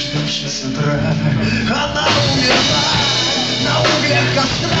дождавшись утра, она умерла на углях костра.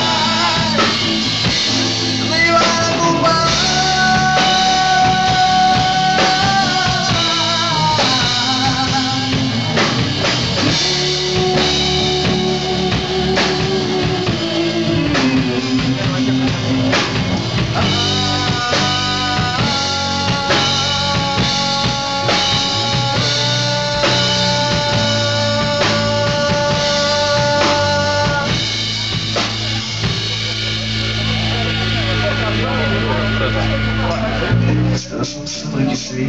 Разнутся ноги свеч,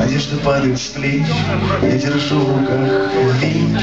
одежда падает с плеч, я держу в руках вещь.